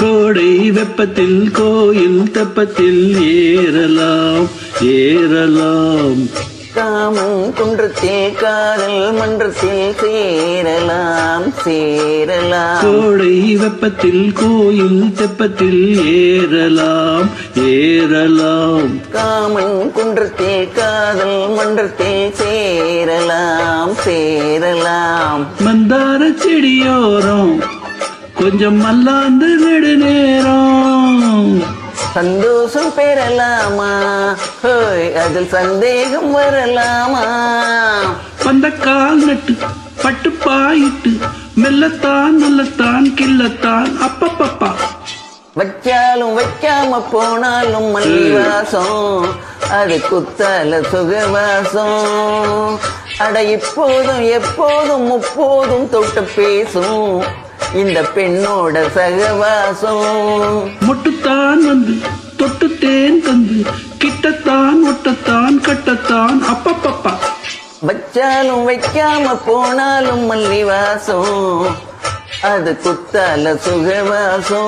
கோடை வெப்பத்தில் கோயில் தெப்பத்தில் ஏறலாம் ஏறலாம். காமம் குன்றத்தில் காதல் மன்றத்தில் சேரலாம் சேரலாம். கோடை வெப்பத்தில் கோயில் தெப்பத்தில் ஏறலாம் ஏறலாம். காமன் குன்றத்தில் காதல் மன்றத்தில் சேரலாம் சேரலாம். மந்தார செடியோரம் கொஞ்சம் மல்லாந்து நெடுநேரம் சந்தோஷம் பெறலாமா? ஹோய் அதில் சந்தேகம் வரலாமா? வந்த கால் நட்டு பட்டு பாயிட்டு மெல்லத்தான் நல்லத்தான் கில்லத்தான் அப்பப்பப்பா. வச்சாலும் வைக்காம போனாலும் மல்லி வாசம் அது குத்தால சுகவாசம். அட இப்போதும் எப்போதும் முப்போதும் தொட்டு பேசும். இந்த பெண்ணோட சகவாசம். முட்டுத்தான் வந்து தொட்டுத்தேன் தந்து கிட்டத்தான் ஒட்டத்தான் கட்டத்தான் அப்பப்பப்பா. வச்சாலும் வைக்காம போனாலும் மல்லிவாசம். அது குத்தால சுகவாசம்.